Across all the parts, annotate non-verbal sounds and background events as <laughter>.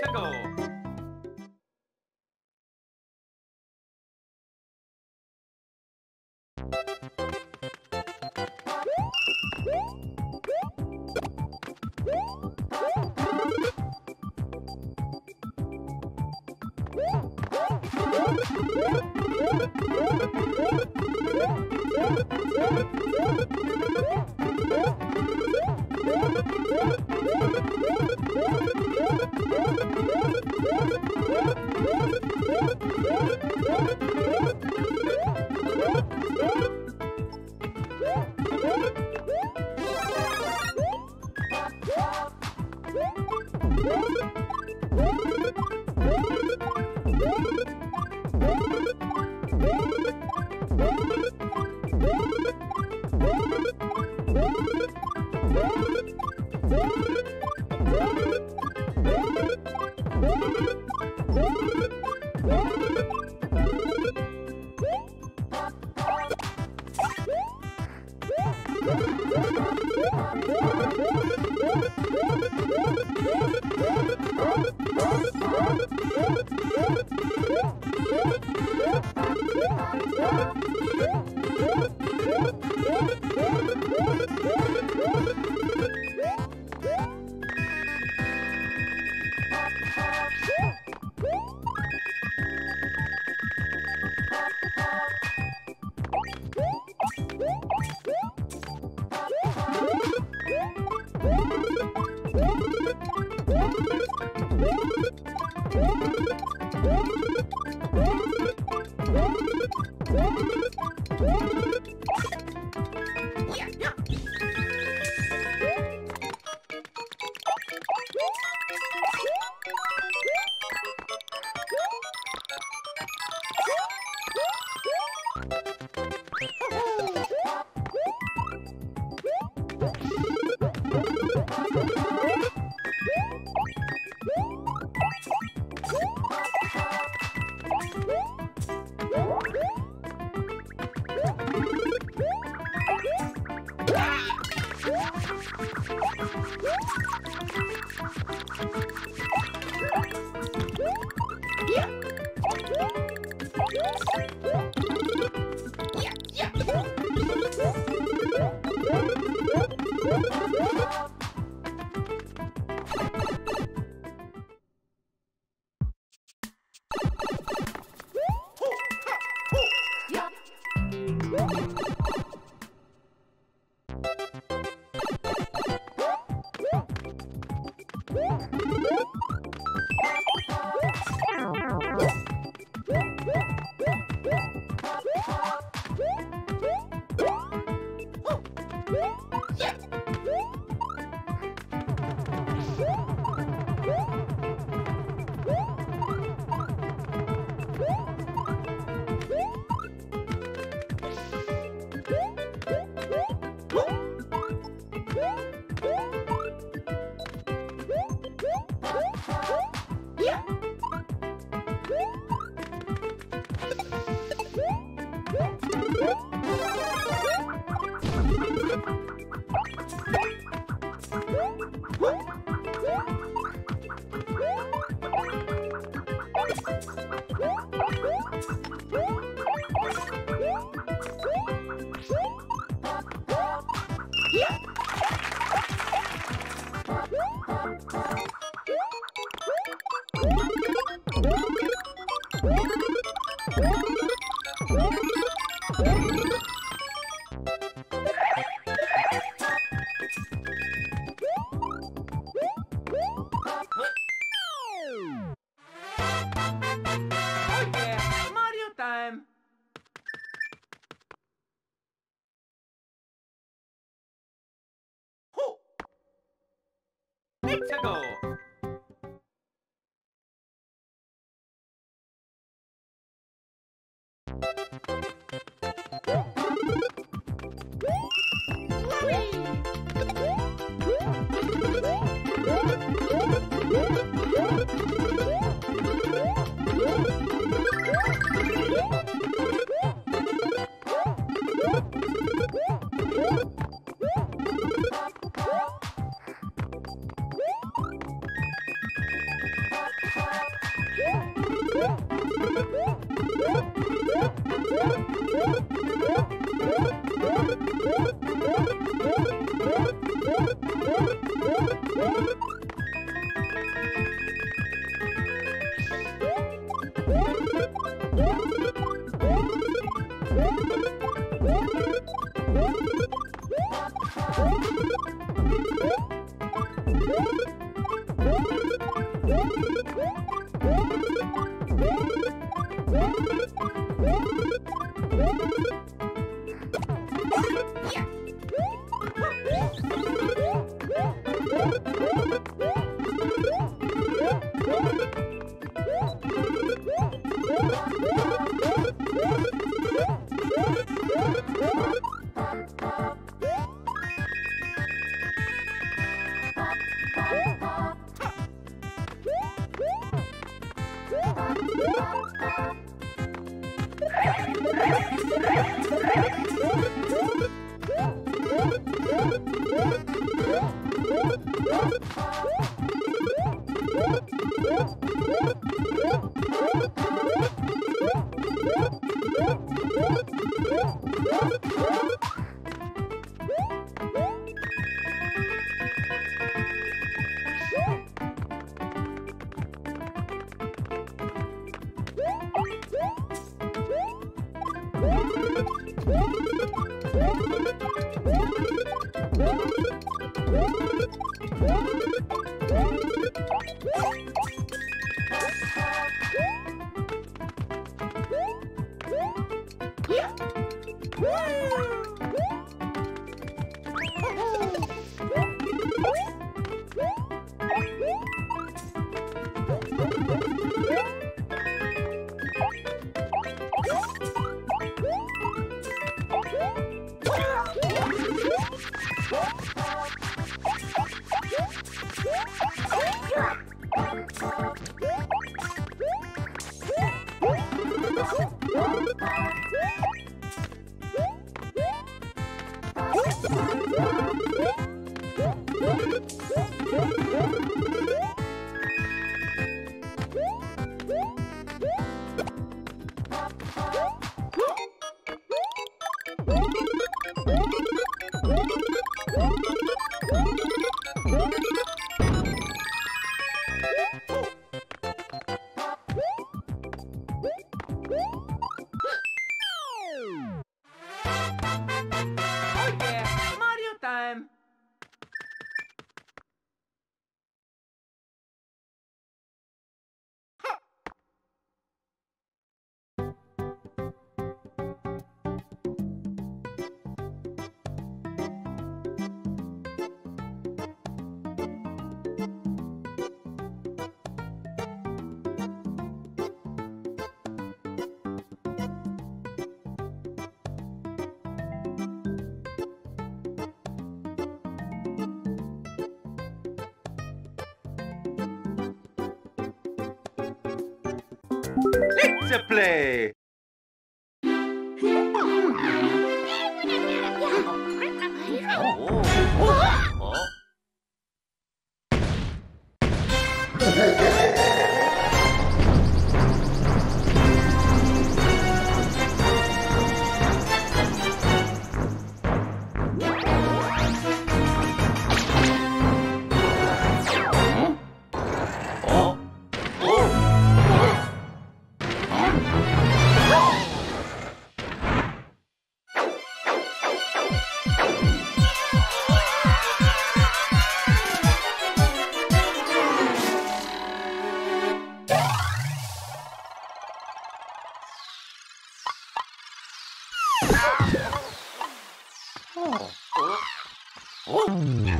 To Oh Let's play. Ha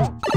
Oh!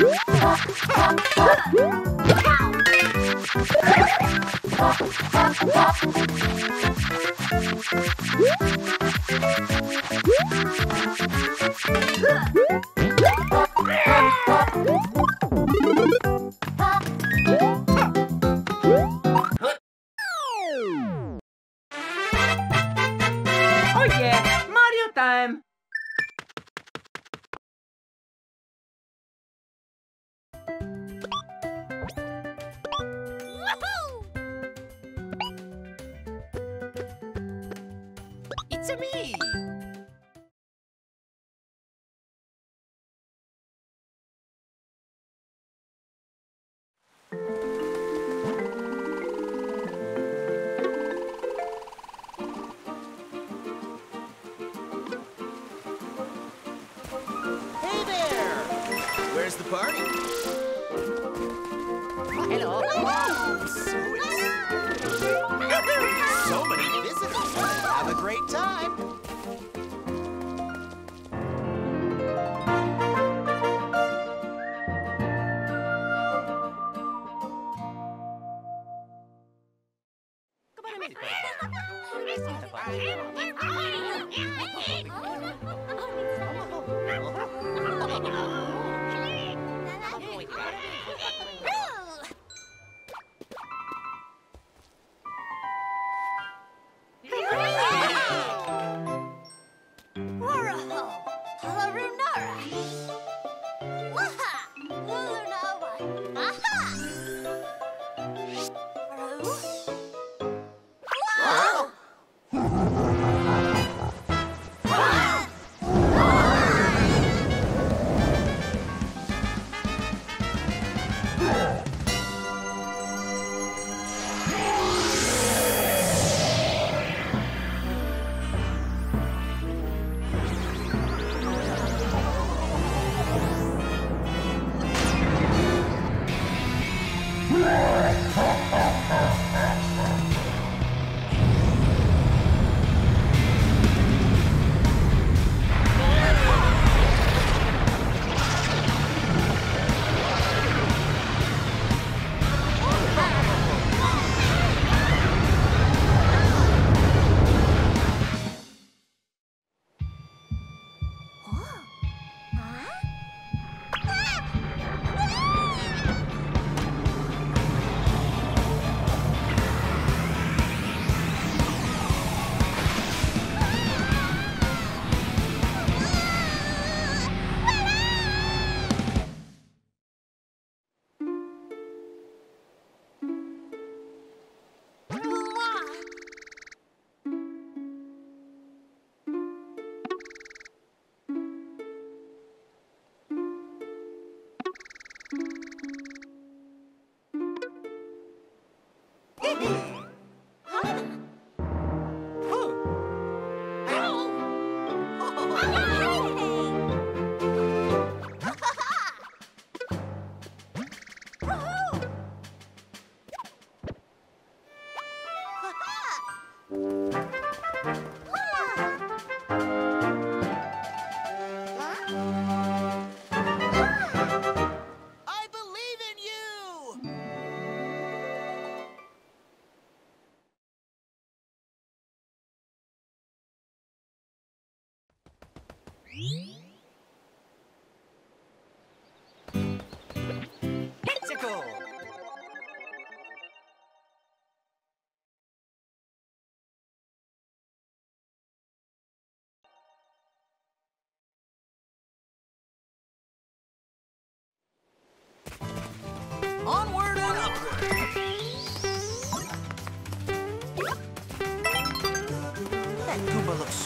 Huh! Where's the party? Hello. So exciting. <laughs> so many visitors. Have a great time.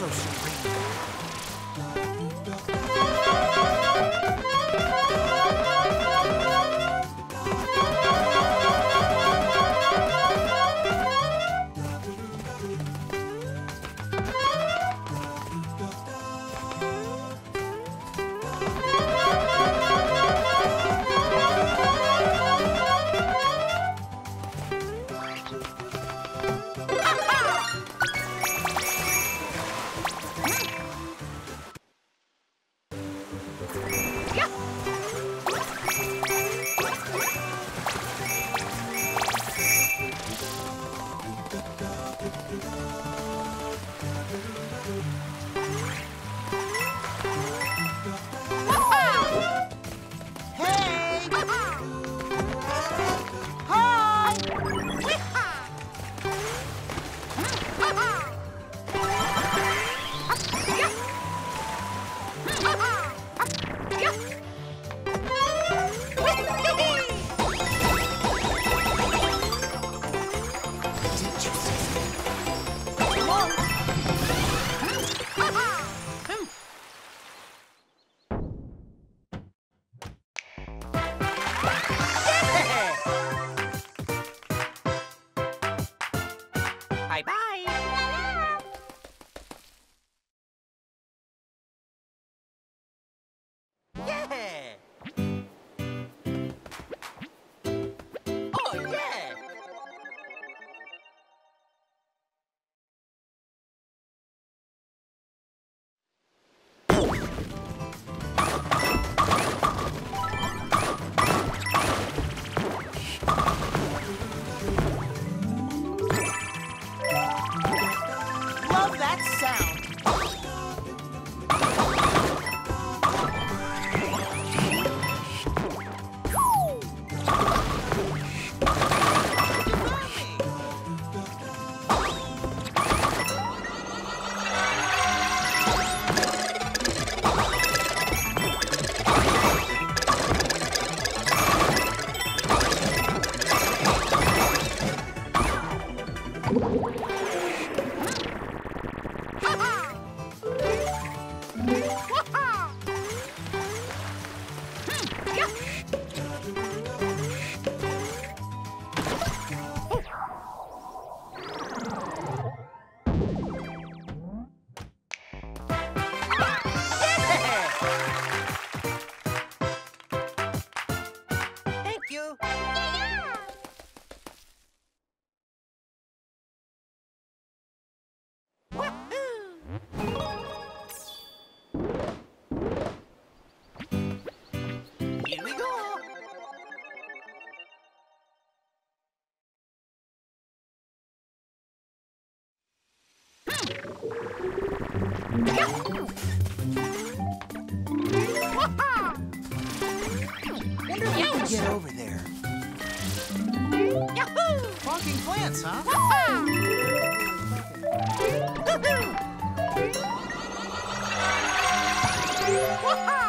so serene. Get over there. Plants, huh? Woohoo!